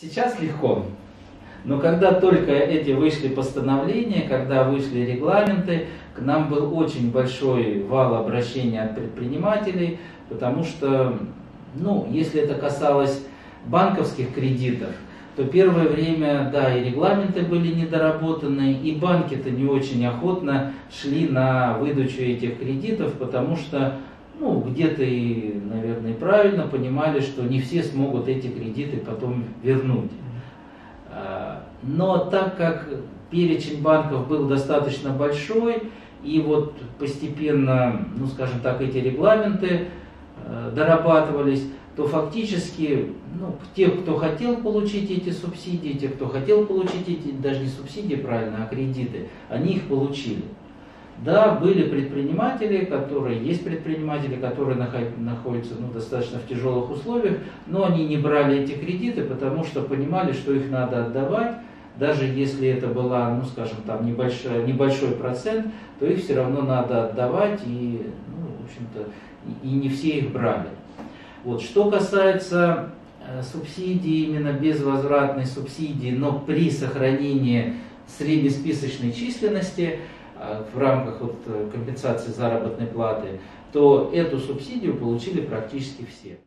Сейчас легко. Но когда только эти вышли постановления, когда вышли регламенты, к нам был очень большой вал обращений от предпринимателей, потому что, ну, если это касалось банковских кредитов, то первое время, да, и регламенты были недоработаны, и банки-то не очень охотно шли на выдачу этих кредитов, потому что, ну, где-то и, наверное, правильно понимали, что не все смогут эти кредиты потом вернуть. А, но так как перечень банков был достаточно большой, и вот постепенно, ну скажем так, эти регламенты э, дорабатывались, то фактически ну, те, кто хотел получить эти субсидии, те, кто хотел получить эти, даже не субсидии правильно, а кредиты, они их получили. Да, были предприниматели, которые, есть предприниматели, которые находятся ну, достаточно в тяжелых условиях, но они не брали эти кредиты, потому что понимали, что их надо отдавать, даже если это была, ну скажем, там небольшой, небольшой процент, то их все равно надо отдавать, и, ну, в общем-то, и, не все их брали. Вот. Что касается э, субсидий, именно безвозвратной субсидии, но при сохранении среднесписочной численности, в рамках вот э, компенсации заработной платы, то эту субсидию получили практически все.